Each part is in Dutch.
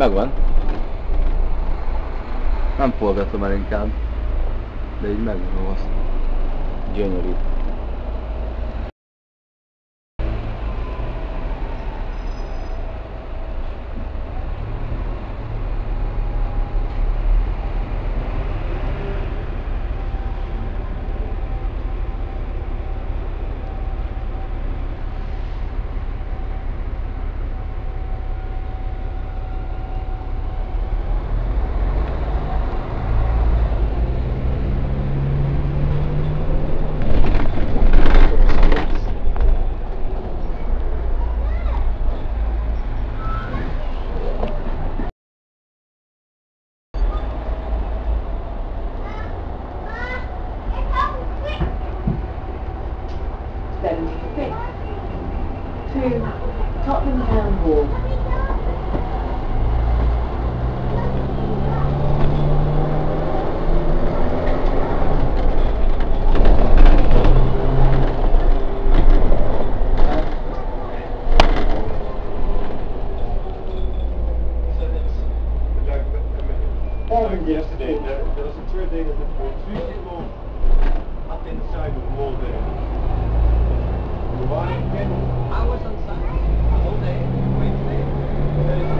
Megvan. Nem forgatom el inkább. De így megvan azt. Gyönyörű. yesterday that was a third day that there were two people up inside the of all. The one I was on site all day, Wednesday,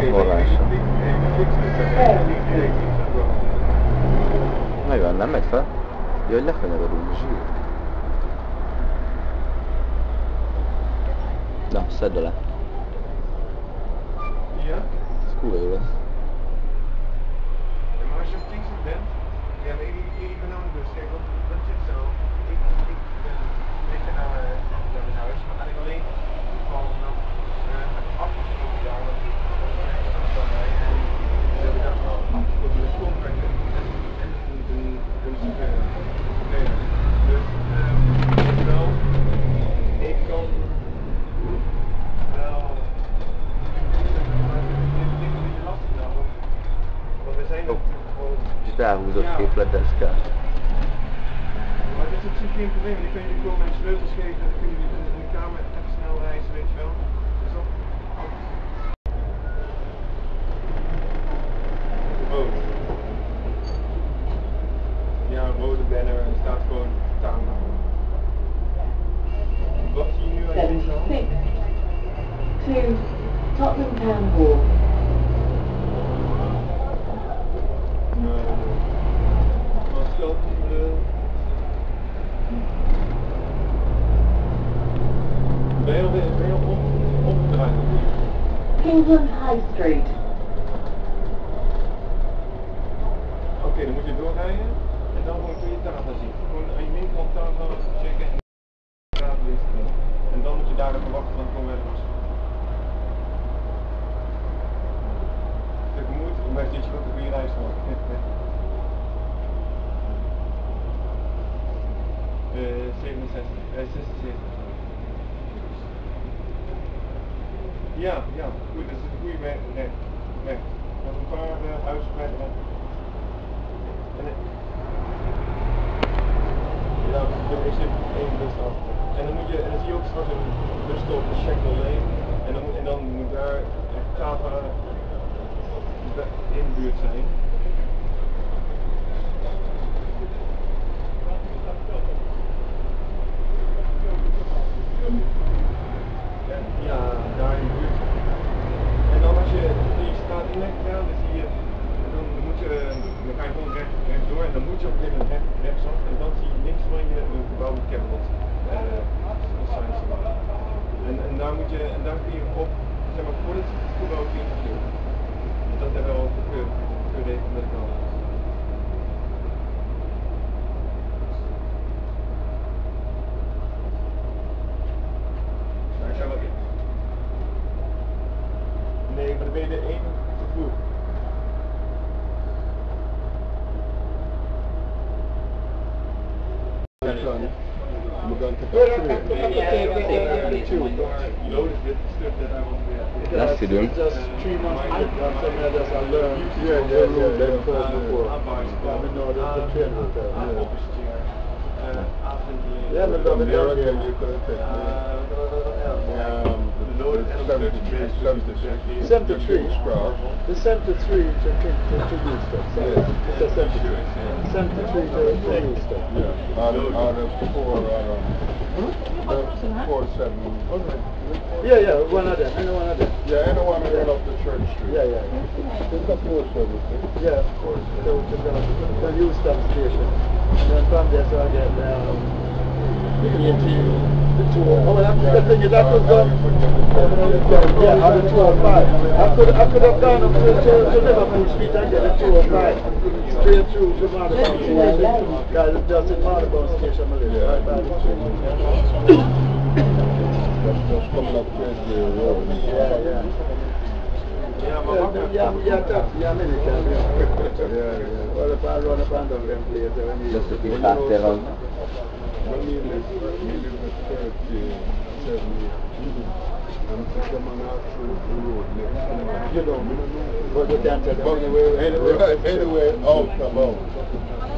forrásra. Megvan, nem megy fel? Jó, hogy lekanyarodunk, zsír. Na, szedd le. Ja? Ez kurva jó lesz. És ráhúzott Ja. képletdeskát. Maar dat is op zich geen probleem. Ik kan jullie gewoon mijn sleutels geven en dan kunnen jullie in de kamer even snel reizen, weet je wel. Dus dat... Oh. Ja, rode banner Cleveland High Street. Oké, dan moet je doorrijden en dan gewoon kun je Tata zien. Gewoon aan je linkerkant Tata checken eh, en Tata links En dan moet je daar even wachten, dan komen we ergens. moeite om je op de goede reis maakt. uh, 67, 76. Ja, ja, goed, dat is een goede weg. weg. Nog een paar uh, verder. En, ja, één bus af. En dan moet je, en dan zie je ook straks een busstop, een Shackle Lane. En dan, en dan moet daar echt Tata in de buurt zijn. Ja, daar in de buurt. En dan als je die straat inlegt, dan zie je, dan moet je, dan ga je gewoon recht, rechtdoor en dan moet je op een gegeven moment recht, rechtsaf. En dan zie je links van je een gebouw met en, en daar moet je, en daar kun je op, Nee, maar dan ben je de één te vroeg. That's to do. Just three months I. Yeah, yeah, yeah. I. Yeah, yeah, yeah, 73. The 73 to, to, to, to use stuff. The 73. 73 to, to use stuff. Yeah. Out of, out of four, out of four, seven. Okay. Yeah, yeah, one of them, and one of them. Yeah, and the one that went off the church street. Yeah, yeah. There's a four service there. Yeah, of course. The, the, the, the Houston station. And then from there, so I get um, ENT well, the thing is, that was done. Yeah, on the 205. I could, I could have gone up to, to, to Liverpool Street and get the 205 straight through to Marylebone Station. Guys, it's just in Marylebone Station, I right by the station. That's coming up Craigsley Road. Yeah, yeah. Yeah, yeah, yeah, tough. Yeah, American, yeah. Yeah, yeah. Well, if I run up and down them places, when you... Just a few when fast you- there on. You know, but that's a funny way. Anyway, anyway, oh come on.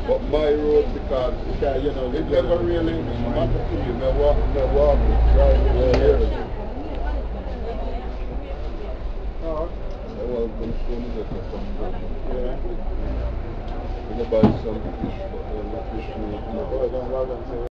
But my road because you know it never really matter to you. Me walk, me walk, driving here. I was consumed at some point. Yeah. I'm gonna buy some fish, but I'm not fishing.